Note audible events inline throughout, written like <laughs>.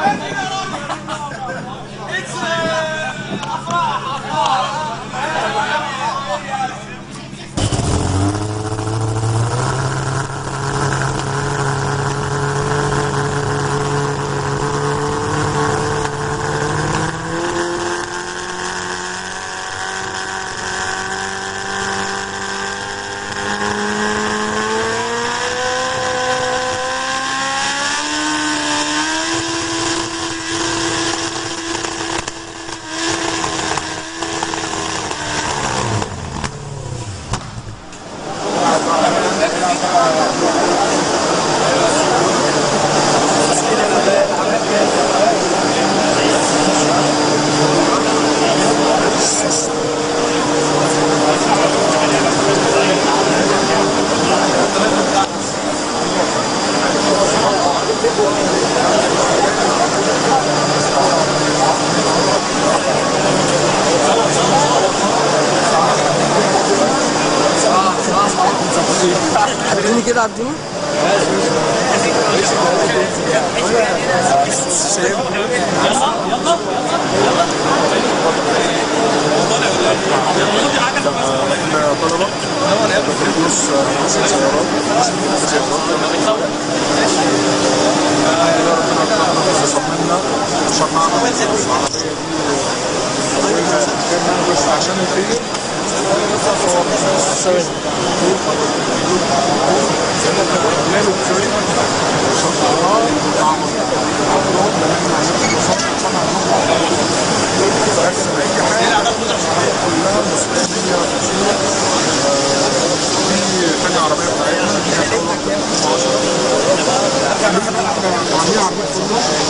Let's! كده اديني إحنا طلبه بندرس هندسه سيارات عشان الخير. عربيه بتاعتنا دي هتبقى 12 إحنا عاملين عربيه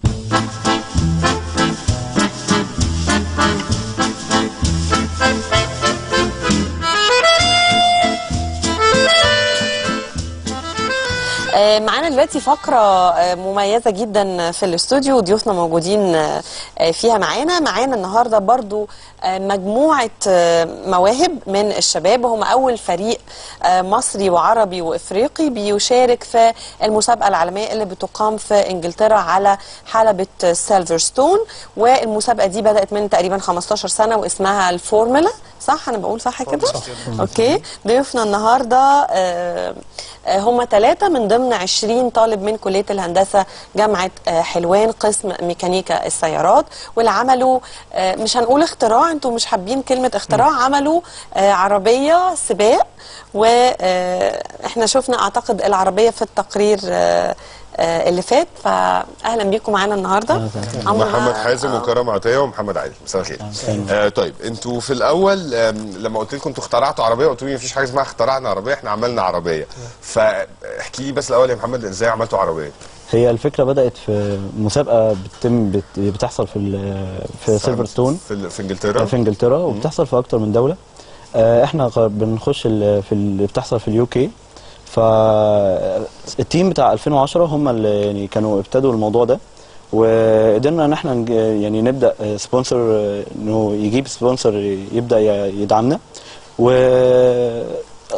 معانا دلوقتي فقرة آه، مميزة جدا في الاستوديو ضيوفنا موجودين آه، آه، فيها معانا. معانا النهاردة برضو آه، مجموعة آه، مواهب من الشباب. وهم أول فريق آه، مصري وعربي وإفريقي بيشارك في المسابقة العالمية اللي بتقام في إنجلترا على حلبة سيلفرستون والمسابقة دي بدأت من تقريبا 15 سنة واسمها الفورمولا. صح؟ أنا بقول صح كده؟ أوكي. ضيوفنا النهاردة آه، آه، هم ثلاثة من ضمن 20 طالب من كلية الهندسة جامعة آه، حلوان قسم ميكانيكا السيارات واللي عملوا مش هنقول اختراع أنتوا مش حابين كلمة اختراع عملوا عربية سباق وإحنا شفنا أعتقد العربية في التقرير اللي فات. فاهلا بيكم معانا النهارده. عمرو محمد حازم آه. وكرم عطية ومحمد عادل مساء الخير. آه طيب أنتوا في الأول لما قلت لكم أنتوا اخترعتوا عربية قلتوا لي مفيش حاجة اسمها اخترعنا عربية إحنا عملنا عربية. فاحكي لي بس الأول يا محمد إزاي عملتوا عربية؟ هي الفكرة بدأت في مسابقة بتتم بت- بتحصل في في سيلفرستون في, في إنجلترا. في إنجلترا وبتحصل في أكتر من دولة. آه، إحنا بنخش في اللي بتحصل في ال UK. فال team بتاع 2010 هم اللي يعني كانوا ابتدوا الموضوع ده وقدرنا إن إحنا يعني نبدأ sponsor إنه يجيب sponsor يبدأ يدعمنا. و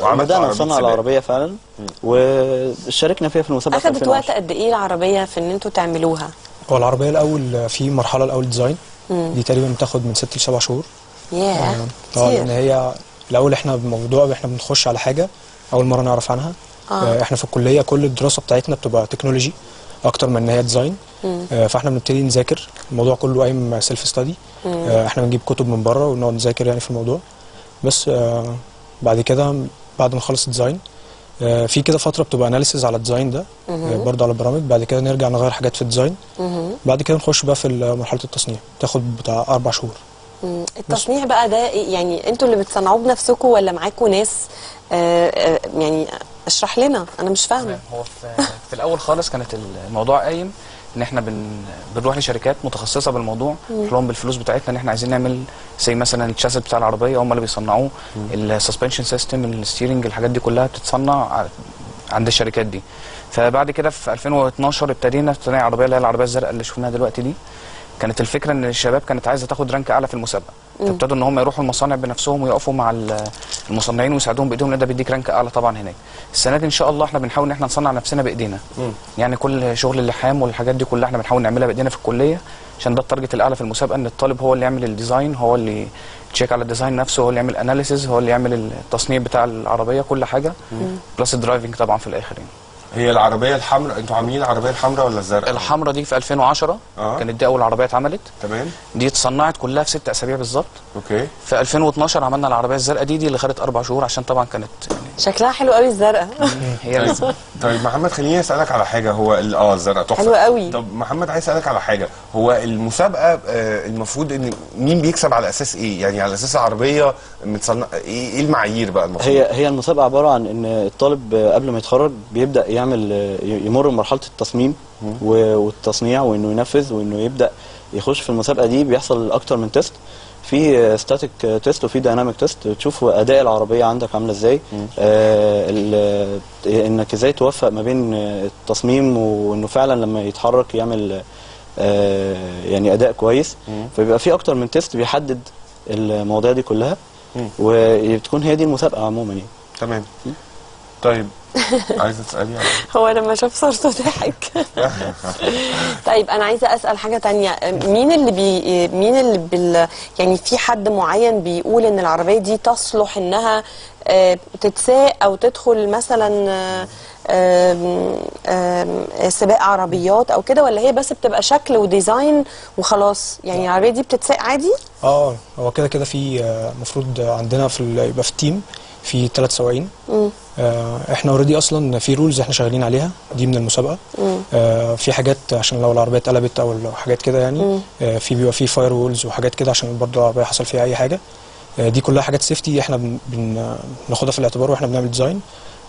عربية نصنع سباق. العربية فعلا. وشاركنا فيها في المسابقة في اخدت 2010 وقت قد إيه العربية في إن إنتوا تعملوها؟ هو العربية الأول في مرحلة الأول design دي تقريبا بتاخد من ست لسبع شهور. ياه آه لأن كتير هي الأول إحنا بموضوع إحنا بنخش على حاجة أول مرة نعرف عنها. آه. آه. إحنا في الكلية كل الدراسة بتاعتنا بتبقى technology أكتر من إن هي design آه فإحنا بنبتدي نذاكر. الموضوع كله قايم self study آه إحنا بنجيب كتب من بره ونقعد نذاكر يعني في الموضوع. بس بعد كده بعد ما نخلص ال design في كده فترة بتبقى analysis على ال design ده برضه على البرامج بعد كده نرجع نغير حاجات في ال design بعد كده نخش بقى في مرحلة التصنيع. تاخد بتاع أربع شهور. التصنيع بقى ده إيه؟ يعني أنتوا اللي بتصنعوه بنفسكم ولا معاكم ناس؟ آه آه يعني اشرح لنا أنا مش فاهمة. هو في, في الأول خالص كانت الموضوع قايم إن إحنا بن بنروح لشركات متخصصة بالموضوع نحلهم بالفلوس بتاعتنا إن إحنا عايزين نعمل زي مثلا الشاسيه بتاع العربية هم اللي بيصنعوه. ال suspension system ال steering الحاجات دي كلها بتتصنع عند الشركات دي. فبعد كده في 2012 ابتدينا تصنيع العربيه اللي هي العربية الزرقاء اللي شفناها دلوقتي دي. كانت الفكرة إن الشباب كانت عايزة تاخد rank أعلى في المسابقة. فابتدوا إن هم يروحوا المصانع بنفسهم ويقفوا مع ال- المصنعين ويساعدوهم بإيديهم لأن ده بيديك rank أعلى طبعا هناك. السنة دي إن شاء الله إحنا بنحاول إن إحنا نصنع نفسنا بإيدينا. يعني كل شغل اللحام والحاجات دي كلها إحنا بنحاول نعملها بإيدينا في الكلية عشان ده ال target الأعلى في المسابقة إن الطالب هو اللي يعمل ال design هو اللي check على ال design نفسه هو اللي يعمل analysis هو اللي يعمل التصنيع بتاع العربية كل حاجة. plus ال driving طبعا في الآخر يعني. هي العربية الحمراء. أنتوا عاملين العربية الحمراء ولا الزرقاء؟ الحمراء دي في 2010 آه. كانت دي أول عربية اتعملت. تمام. دي اتصنعت كلها في ست أسابيع بالظبط. أوكي. في 2012 عملنا العربية الزرقاء دي دي اللي خدت أربع شهور عشان طبعا كانت يعني شكلها حلو قوي الزرقاء. <laughs> هي لازم طيب محمد خليني أسألك على حاجة. هو آه الزرقاء تحفة. حلوة قوي. طب محمد عايز أسألك على حاجة. هو المسابقة آه، المفروض إن مين بيكسب على أساس إيه؟ يعني على أساس العربيه متصنع إيه إيه المعايير بقى المفروض؟ هي هي المسابقة عبارة عن إن الطالب قبل ما يتخرج بيبدأ يعمل يمر بمرحلة التصميم والتصنيع وإنه ينفذ وإنه يبدأ يخش في المسابقة دي بيحصل أكتر من test. في static test وفي dynamic test تشوف أداء العربية عندك عاملة إزاي. آه إنك إزاي توفق ما بين التصميم وإنه فعلا لما يتحرك يعمل آه يعني أداء كويس. فبيبقى في أكتر من test بيحدد المواضيع دي كلها. وبتكون هي دي المسابقة عموما يعني. تمام. طيب عايزة تسألي على هو لما شاف صورته ضحك. <laughs> طيب أنا عايزة أسأل حاجة تانية. مين اللي بي مين اللي بال يعني في حد معين بيقول إن العربية دي تصلح إنها آه، تتساق أو تدخل مثلا آه، آم، آم، سباق عربيات أو كده ولا هي بس بتبقى شكل وديزاين وخلاص؟ يعني العربية دي بتتساق عادي؟ آه هو كده كده في المفروض عندنا في يبقى في ال team في ثلاث سواقين. آه، إحنا already أصلا في rules إحنا شغالين عليها دي من المسابقة. آه، في حاجات عشان لو العربية اتقلبت أو لو حاجات كده يعني. آه، في بيبقى في firewalls وحاجات كده عشان برضه العربية حصل فيها أي حاجة. آه، دي كلها حاجات safety إحنا بن- بن- بناخدها في الاعتبار وإحنا بنعمل design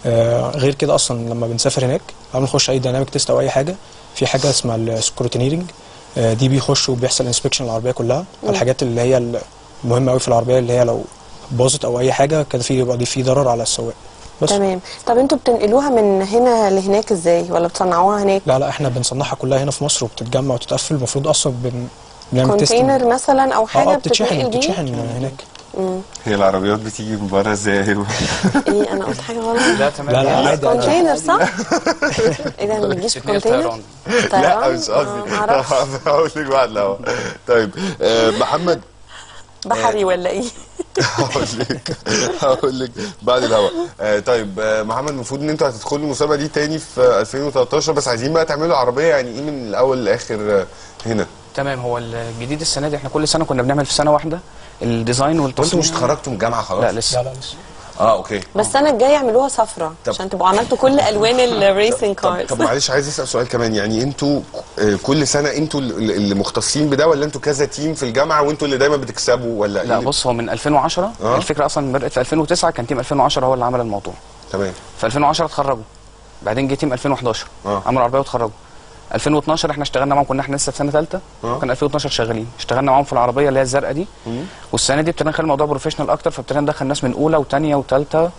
آه، غير كده أصلا لما بنسافر هناك قبل ما نخش أي dynamic test أو أي حاجة في حاجة اسمها ال scrutineering دي بيخش وبيحصل inspection العربيه كلها. الحاجات اللي هي المهمه قوي في العربية اللي هي لو باظت أو أي حاجة كده في يبقى دي في ضرر على السواق. بس. تمام. طب أنتوا بتنقلوها من هنا لهناك إزاي؟ ولا بتصنعوها هناك؟ لا لا إحنا بنصنعها كلها هنا في مصر وبتتجمع وتتقفل. المفروض أصلا بن... بنعمل test container مثلا أو حاجة آه آه، بتتشحن بتتشحن هناك. هي العربيات بتيجي من بره إزاي؟ إيه أنا قلت حاجة غلط. لا تمام. لا لا يعني عادي. كونتينر صح؟ <laughs> إيه ده ما بتجيش container؟ لا؟ مش آه، قصدي معرفش <laughs> هقول لك بعد الهوا طيب آه، محمد بحري ولا إيه؟ هقول لك هقول لك بعد الهوا. آه طيب آه محمد المفروض إن أنتوا هتدخلوا المسابقة دي تاني في آه، 2013 بس عايزين بقى تعملوا عربيه يعني إيه من الأول للاخر آه، هنا؟ تمام هو الجديد السنة دي إحنا كل سنة كنا بنعمل في سنة واحدة ال design والتصميم. مش اتخرجتوا من الجامعة خلاص؟ لا لسه. لا لا لسه. آه okay بس السنة الجايه يعملوها صفرة طب- عشان تبقوا عملتوا كل ألوان ال racing <laughs> طب, cars طب معلش عايز أسأل سؤال كمان يعني أنتوا آه، كل سنة أنتوا ال- اللي مختصين بده ولا أنتوا كذا team في الجامعة وانتوا اللي دايما بتكسبوا ولا لا إيه؟ بص هو من 2010 آه. الفكرة أصلا بدات في 2009 كان team 2010 هو اللي عمل الموضوع تمام في 2010 اتخرجوا بعدين جه team 2011 آه. عملوا عربية واتخرجوا 2012 إحنا اشتغلنا معاهم كنا إحنا لسه في سنة ثالثه آه. وكان 2012 شغالين. اشتغلنا معاهم في العربية اللي هي الزرقاء دي. والسنة دي ابتدينا نخلي الموضوع professional أكتر فابتدينا ندخل ناس من أولى وثانيه وثالثه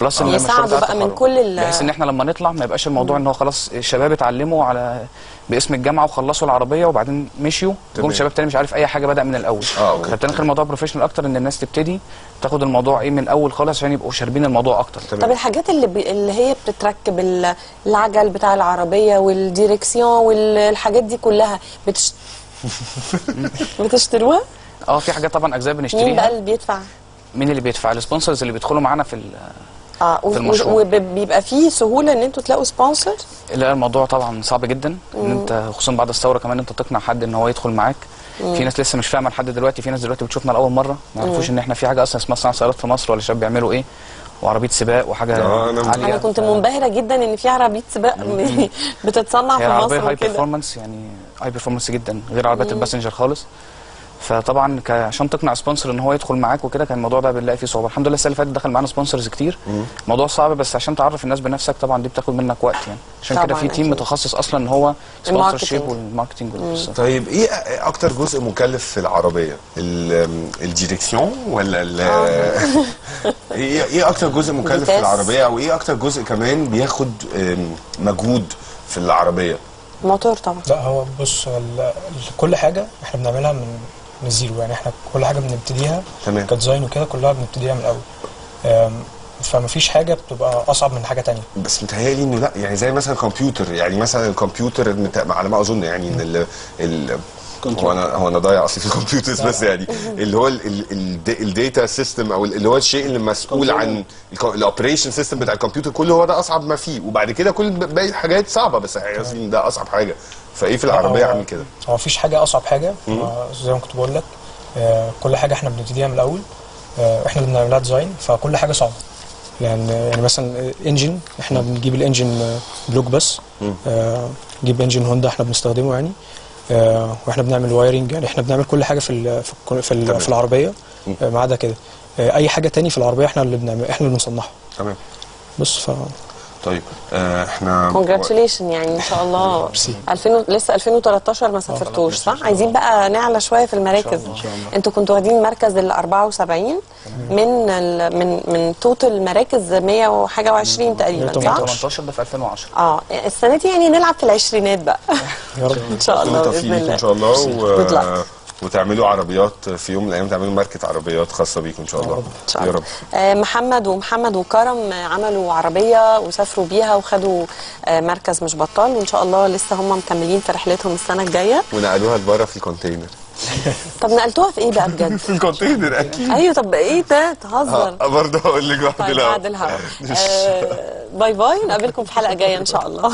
plus إن المشروع يساعدوا بقى من. كل ال- بحيث إن إحنا لما نطلع ما يبقاش الموضوع إن هو خلاص الشباب اتعلموا على باسم الجامعة وخلصوا العربية وبعدين مشيوا تمام. جم شباب تاني مش عارف أي حاجة بدأ من الأول آه،. فابتدينا نخلي الموضوع professional أكتر إن الناس تبتدي تاخد الموضوع إيه من الأول خالص عشان يبقوا شاربين الموضوع أكتر تمام. طب الحاجات اللي بي... اللي هي بتتركب ال- العجل بتاع العربية والديركسيون والحاجات دي كلها بتش... <laughs> بتشتروها؟ آه في حاجات طبعا أجزاء مين بقى بنشتريها اللي بيدفع؟ مين اللي بيدفع ال sponsors اللي بيدخلوا معانا في ال- آه في المشروع. وبيبقى فيه سهولة إن أنتوا تلاقوا sponsor لا الموضوع طبعا صعب جدا. إن انت خصوصا بعد الثورة كمان انت تقنع حد إن هو يدخل معاك. في ناس لسه مش فاهمة لحد دلوقتي في ناس دلوقتي بتشوفنا لأول مرة. ما يعرفوش إن إحنا في حاجة أصلا اسمها صناعة سيارات في مصر ولا شباب بيعملوا إيه. وعربية سباق وحاجة آه، أنا- عالية. أنا كنت منبهرة جدا إن في عربية سباق <laughs> بتتصنع هي في عربية مصر هاي وكده. performance يعني high performance جدا غير عربيات ال passenger خالص. فطبعا عشان تقنع sponsor إن هو يدخل معاك وكده كان الموضوع ده بنلاقي فيه صعوبة. الحمد لله السنة اللي فاتت دخل معانا sponsors كتير. الموضوع صعب بس عشان تعرف الناس بنفسك طبعا دي بتاخد منك وقت يعني. عشان كده في team أكيد. متخصص أصلا إن هو sponsorship. وال marketing. طيب إيه أكتر جزء مكلف في العربية؟ ال- الديركسيون ولا ال- <laughs> إيه إيه أكتر جزء مكلف في. العربية؟ أو إيه أكتر جزء كمان بياخد مجهود في العربية؟ موتور طبعا. لا هو بص كل حاجة إحنا بنعملها من من ال zero يعني إحنا كل حاجة بنبتديها تمام. ك design وكده كلها بنبتديها من الأول. أم، فما فيش حاجة بتبقى أصعب من حاجة تانية. بس متهيألي إنه لأ. يعني زي مثلا الكمبيوتر يعني مثلا الكمبيوتر على ما أظن يعني إن هو أنا هو أنا ضايع أصلي في ال computers بس يعني اللي هو ال data system أو اللي هو الشيء اللي مسؤول عن ال operation system بتاع الكمبيوتر كله هو ده أصعب ما فيه. وبعد كده كل باقي الحاجات صعبة بس قصدي إن ده أصعب حاجة. فإيه في العربية عامل كده؟ هو مفيش حاجة أصعب حاجة. زي ما كنت بقول لك آه، كل حاجة إحنا بنبتديها من الأول آه، إحنا اللي بنعملها design فكل حاجة صعبة. يعني يعني مثلا engine إحنا بنجيب ال engine آه، block بس. نجيب engine هوندا إحنا بنستخدمه يعني. آه، وإحنا بنعمل wiring يعني إحنا بنعمل كل حاجة في ال في, الك- في, تمام. ال في العربية آه، ما عدا كده. آه، أي حاجة تاني في العربية إحنا اللي بنعمل إحنا اللي بنصنعها. تمام. بس ف طيب آه إحنا congratulation يعني إن شاء الله. 2000 و- لسه 2013 ما سافرتوش صح؟ عايزين بقى نعلى شوية في المراكز. أنتوا كنتوا واخدين المركز ال 74 من ال من من total مراكز 100 وحاجة و20 تقريبا صح؟ 18 ده في 2010 آه السنة دي يعني نلعب في العشرينات بقى. يا رب <laughs> إن شاء الله بإذن الله. ان شاء الله. و... وتعملوا عربيات في يوم من الأيام تعملوا ماركة عربيات خاصة بيكم إن شاء الله. إن شاء يا الله. رب. آه، محمد ومحمد وكرم آه، عملوا عربية وسافروا بيها وخدوا آه، مركز مش بطال. وإن شاء الله لسه هم مكملين في رحلتهم السنة الجاية. ونقلوها لبره في الكونتينر. <laughs> طب نقلتوها في إيه بقى بجد؟ <laughs> في ال container أكيد. أيوه طب إيه ده؟ تهزر. برضه هقول لك بعد طيب الهوا. بعد الهوا. <laughs> bye bye. نقابلكم في حلقه جاية إن شاء الله.